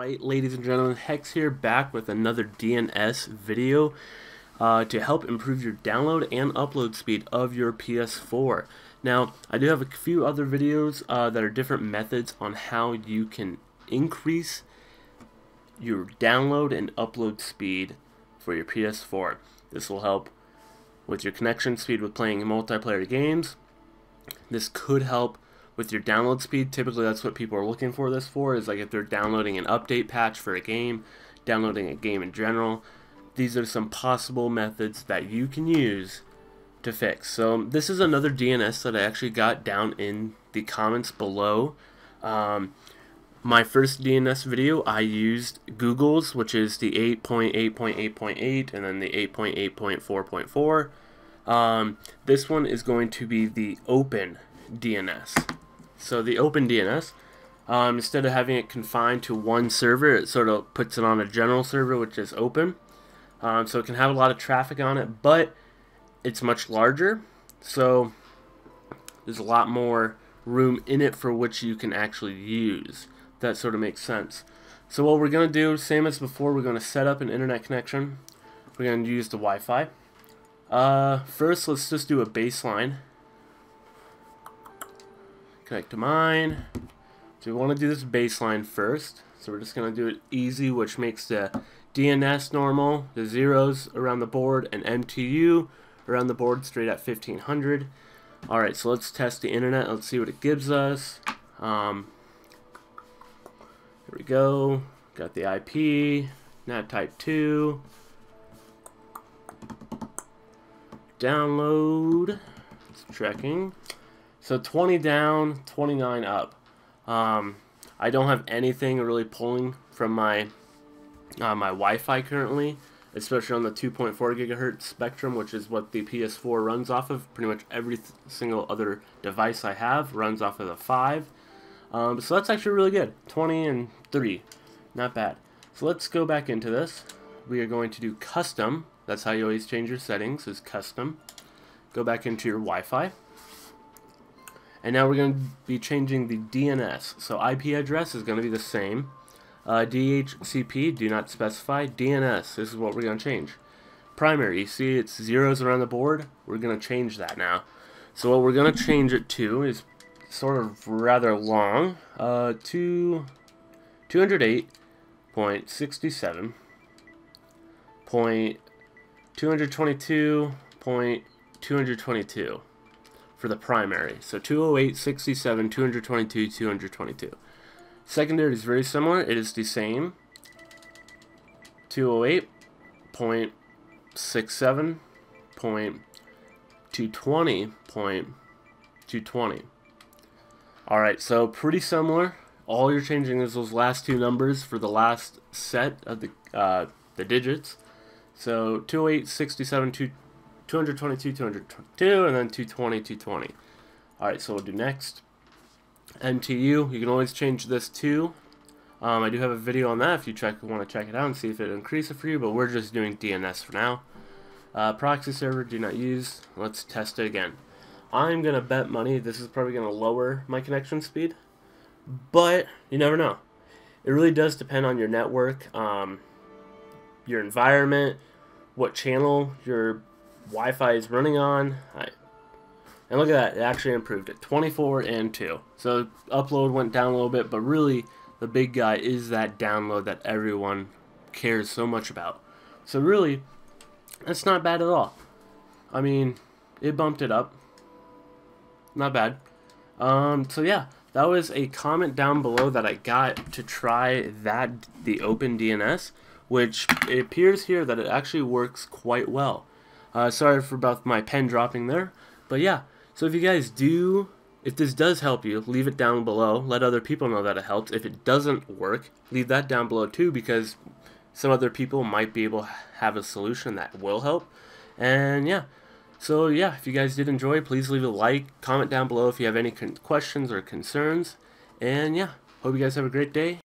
Alright, ladies and gentlemen, Hectxz here back with another DNS video uh, to help improve your download and upload speed of your PS4. Now, I do have a few other videos uh, that are different methods on how you can increase your download and upload speed for your PS4. This will help with your connection speed with playing multiplayer games. This could help with your download speed, typically that's what people are looking for this for, is like if they're downloading an update patch for a game, downloading a game in general. These are some possible methods that you can use to fix. So this is another DNS that I actually got down in the comments below. Um, my first DNS video, I used Google's, which is the 8.8.8.8 and then the 8.8.4.4. Um, this one is going to be the open DNS. So the open DNS, um, instead of having it confined to one server, it sort of puts it on a general server, which is open. Um, so it can have a lot of traffic on it, but it's much larger. So there's a lot more room in it for which you can actually use. That sort of makes sense. So what we're going to do, same as before, we're going to set up an internet connection. We're going to use the Wi-Fi. Uh, first, let's just do a baseline connect to mine. So we want to do this baseline first. So we're just going to do it easy, which makes the DNS normal, the zeros around the board, and MTU around the board straight at 1500. Alright, so let's test the internet. Let's see what it gives us. Um, here we go. Got the IP, NAT type 2. Download. It's checking. So 20 down, 29 up. Um, I don't have anything really pulling from my uh, my Wi-Fi currently, especially on the 2.4 gigahertz spectrum, which is what the PS4 runs off of. Pretty much every single other device I have runs off of the 5. Um, so that's actually really good. 20 and 3. Not bad. So let's go back into this. We are going to do custom. That's how you always change your settings, is custom. Go back into your Wi-Fi. And now we're going to be changing the DNS. So IP address is going to be the same. Uh, DHCP, do not specify. DNS, this is what we're going to change. Primary, you see it's zeros around the board? We're going to change that now. So what we're going to change it to is sort of rather long. Uh, to 208.67 point 222.222 for the primary. So 208, 67, 222, 222. Secondary is very similar. It is the same. 208.67 point 220.220. Alright, so pretty similar. All you're changing is those last two numbers for the last set of the uh, the digits. So 208, 67, 2 222, 222, and then 220, 220. Alright, so we'll do next. MTU, you can always change this too. Um, I do have a video on that if you check, want to check it out and see if it increases for you, but we're just doing DNS for now. Uh, proxy server, do not use. Let's test it again. I'm going to bet money this is probably going to lower my connection speed, but you never know. It really does depend on your network, um, your environment, what channel you're Wi-Fi is running on. And look at that, it actually improved it. 24 and 2. So upload went down a little bit, but really the big guy is that download that everyone cares so much about. So really, that's not bad at all. I mean, it bumped it up. Not bad. Um, so yeah, that was a comment down below that I got to try that, the Open DNS, which it appears here that it actually works quite well. Uh, sorry for about my pen dropping there. But yeah, so if you guys do, if this does help you, leave it down below. Let other people know that it helps. If it doesn't work, leave that down below too because some other people might be able to have a solution that will help. And yeah, so yeah, if you guys did enjoy, please leave a like, comment down below if you have any questions or concerns. And yeah, hope you guys have a great day.